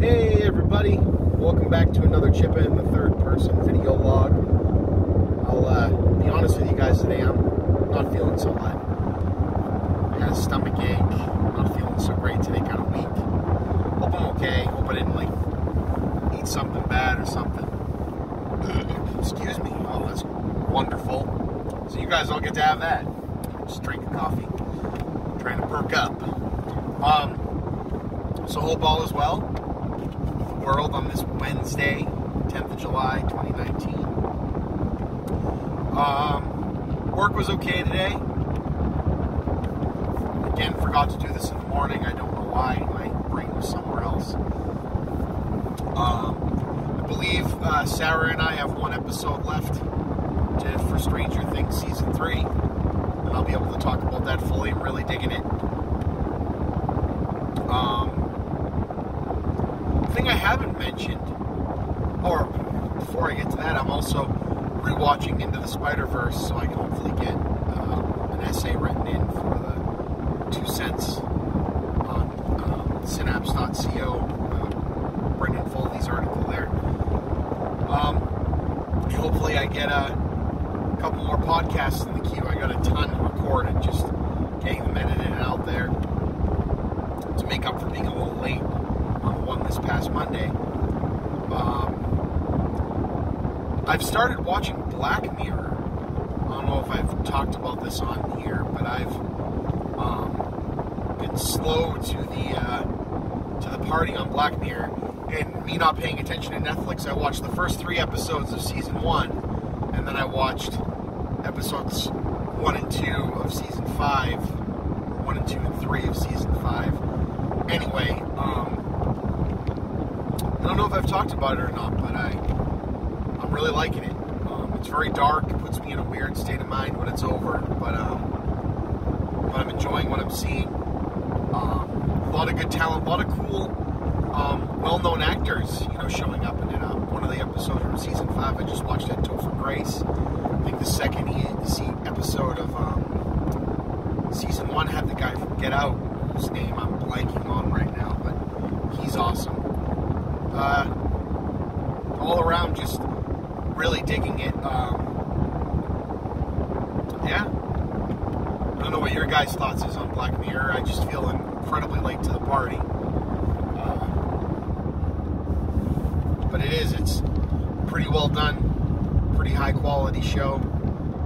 Hey everybody, welcome back to another Chippa in the third person video log. I'll uh, be honest with you guys today, I'm not feeling so hot. I got a stomach ache, not feeling so great today, kind of weak. Hope I'm okay, hope I didn't like eat something bad or something. Excuse me, oh that's wonderful. So you guys all get to have that. Just drinking coffee, I'm trying to perk up. Um, so hope all is well world on this Wednesday, 10th of July, 2019. Um, work was okay today. Again, forgot to do this in the morning. I don't know why. My brain was somewhere else. Um, I believe uh, Sarah and I have one episode left to, for Stranger Things season three, and I'll be able to talk about that fully. I'm really digging it. Um, thing I haven't mentioned, or before I get to that, I'm also rewatching Into the Spider Verse, so I can hopefully get um, an essay written in for the two cents on um, cinapse.co. Uh, Brendan Foley's article there. Um, hopefully, I get a couple more podcasts in the queue. I got a ton recorded, just getting them edited out there to make up for being a little late on one this past Monday. Um, I've started watching Black Mirror. I don't know if I've talked about this on here, but I've um, been slow to the uh, to the party on Black Mirror. And me not paying attention to Netflix, I watched the first three episodes of season one, and then I watched episodes one and two of season five, one and two and three of season five. Anyway, um, I don't know if I've talked about it or not, but I I'm really liking it. Um, it's very dark. It puts me in a weird state of mind when it's over, but um, but I'm enjoying what I'm seeing. Um, a lot of good talent, a lot of cool, um, well-known actors, you know, showing up in. Um, one of the episodes from season five, I just watched that Topher Grace. I think the second episode of um, season one had the guy from Get Out, whose name I'm blanking on right now, but he's awesome. Uh, around, just really digging it. Um, yeah. I don't know what your guys' thoughts is on Black Mirror. I just feel incredibly late to the party. Uh, but it is. It's pretty well done. Pretty high quality show.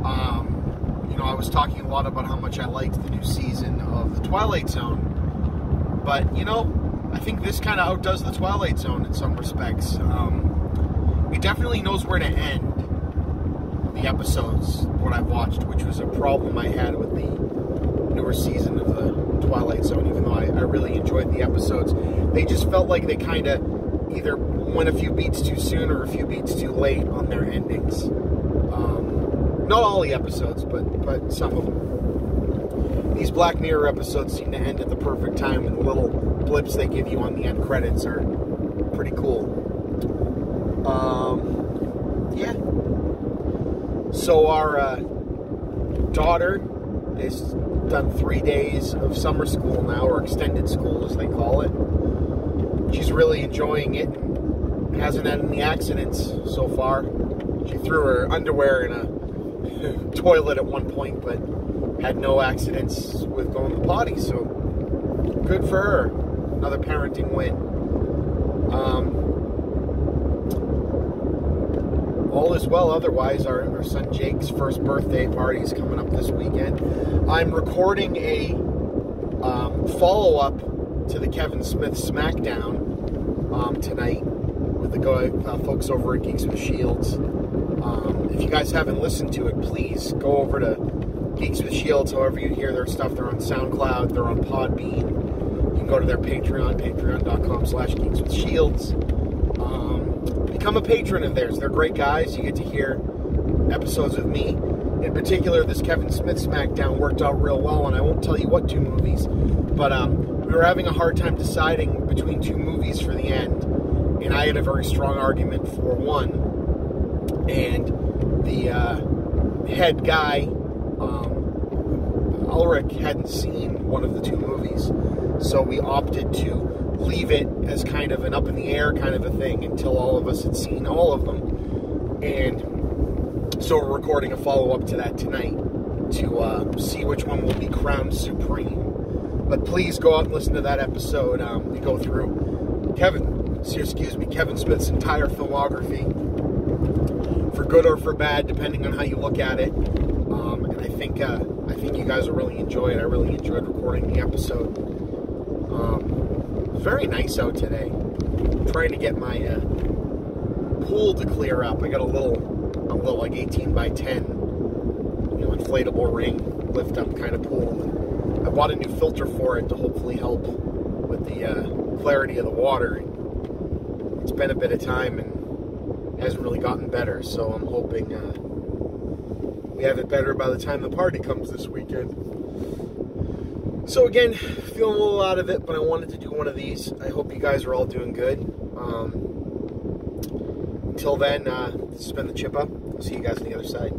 Um, you know, I was talking a lot about how much I liked the new season of The Twilight Zone. But, you know, I think this kind of outdoes The Twilight Zone in some respects. Um, it definitely knows where to end the episodes, what I've watched, which was a problem I had with the newer season of the Twilight Zone, even though I, I really enjoyed the episodes. They just felt like they kind of either went a few beats too soon or a few beats too late on their endings. Um, not all the episodes, but but some of them. These Black Mirror episodes seem to end at the perfect time, and the little blips they give you on the end credits are pretty cool. Um, yeah. So our uh, daughter has done three days of summer school now, or extended school as they call it. She's really enjoying it. Hasn't had any accidents so far. She threw her underwear in a toilet at one point, but had no accidents with going to the potty. So good for her. Another parenting win. Um, is well otherwise. Our, our, son Jake's first birthday party is coming up this weekend. I'm recording a um, follow up to the Kevin Smith SmackDown um, tonight with the uh, folks over at Geeks with Shields. Um, if you guys haven't listened to it, please go over to Geeks with Shields. However you hear their stuff, they're on SoundCloud, they're on Podbean. You can go to their Patreon, patreon.com slash Geeks with Shields become a patron of theirs. They're great guys. You get to hear episodes of me. In particular, this Kevin Smith SmackDown worked out real well, and I won't tell you what two movies, but um, we were having a hard time deciding between two movies for the end, and I had a very strong argument for one, and the uh, head guy, um, Ulrich, hadn't seen one of the two movies, so we opted to leave it as kind of an up in the air kind of a thing until all of us had seen all of them. And so we're recording a follow up to that tonight to uh, see which one will be crowned supreme. But please go out and listen to that episode. Um, we go through Kevin, excuse me, Kevin Smith's entire filmography, for good or for bad, depending on how you look at it. Um, and I think uh, I think you guys will really enjoy it. I really enjoyed recording the episode. Um, very nice out today. I'm trying to get my uh, pool to clear up. I got a little, a little like 18 by 10, you know, inflatable ring lift up kind of pool. And I bought a new filter for it to hopefully help with the uh, clarity of the water. It's been a bit of time and hasn't really gotten better, so I'm hoping uh, we have it better by the time the party comes this weekend. So again, feeling a little out of it, but I wanted to do one of these. I hope you guys are all doing good. Um, until then, uh, this has been the Chip Up. I'll see you guys on the other side.